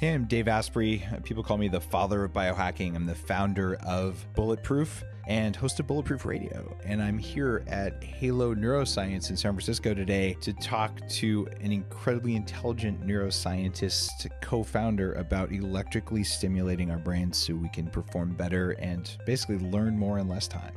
Hey, I'm Dave Asprey. People call me the father of biohacking. I'm the founder of Bulletproof and host of Bulletproof Radio. And I'm here at Halo Neuroscience in San Francisco today to talk to an incredibly intelligent neuroscientist, co founder about electrically stimulating our brains so we can perform better and basically learn more in less time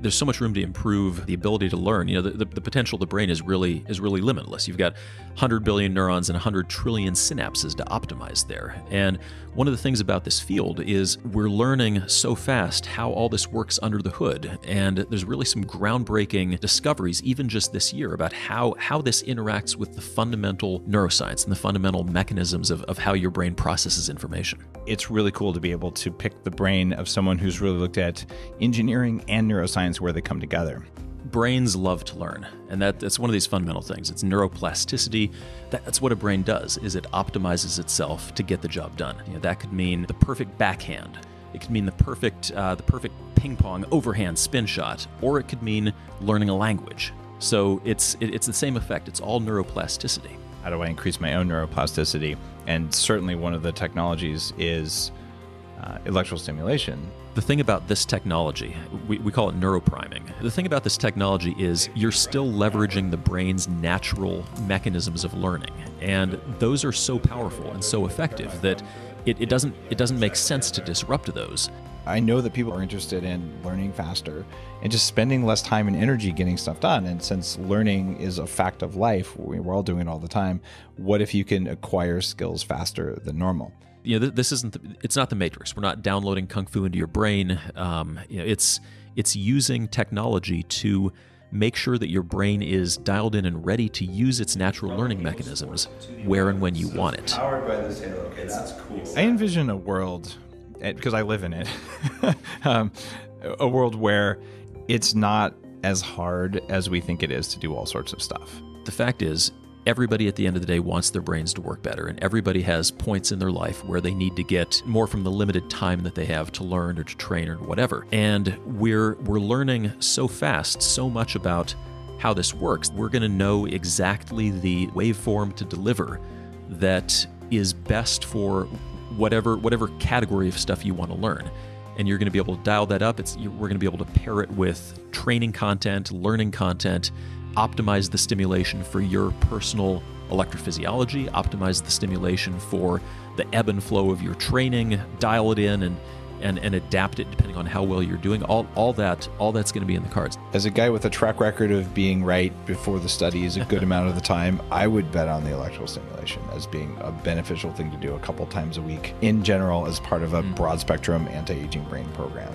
there's so much room to improve the ability to learn. You know, the, the, the, potential of the brain is really is really limitless. You've got 100 billion neurons and 100 trillion synapses to optimize there. And one of the things about this field is we're learning so fast how all this works under the hood. And there's really some groundbreaking discoveries, even just this year, about how, how this interacts with the fundamental neuroscience and the fundamental mechanisms of, of how your brain processes information. It's really cool to be able to pick the brain of someone who's really looked at engineering and neuroscience where they come together. Brains love to learn and that, that's one of these fundamental things. It's neuroplasticity. That's what a brain does is it optimizes itself to get the job done. You know, that could mean the perfect backhand. It could mean the perfect uh, the perfect ping pong overhand spin shot or it could mean learning a language. So it's it, it's the same effect. It's all neuroplasticity. How do i increase my own neuroplasticity? And certainly one of the technologies is uh, electrical stimulation the thing about this technology, we, we call it neuropriming. The thing about this technology is you're still leveraging the brain's natural mechanisms of learning. And those are so powerful and so effective that it, it doesn't it doesn't make sense to disrupt those. I know that people are interested in learning faster and just spending less time and energy getting stuff done. And since learning is a fact of life, we're all doing it all the time. What if you can acquire skills faster than normal? you know, this isn't. The, it's not the Matrix. We're not downloading kung fu into your brain. Um, you know, it's it's using technology to make sure that your brain is dialed in and ready to use its natural learning mechanisms where and when you want it. Powered by this halo. Okay, that's cool. I envision a world, because I live in it, um, a world where it's not as hard as we think it is to do all sorts of stuff. The fact is, everybody at the end of the day wants their brains to work better, and everybody has points in their life where they need to get more from the limited time that they have to learn or to train or whatever. And we're we're learning so fast, so much about how this works. We're going to know exactly the waveform to deliver that is best for whatever whatever category of stuff you want to learn and you're going to be able to dial that up. It's, we're going to be able to pair it with training content, learning content, optimize the stimulation for your personal electrophysiology, optimize the stimulation for the ebb and flow of your training, dial it in and and, and adapt it depending on how well you're doing. All, all that all that's going to be in the cards. As a guy with a track record of being right before the study is a good amount of the time, I would bet on the electrical stimulation as being a beneficial thing to do a couple times a week in general as part of a mm. broad spectrum anti-aging brain program.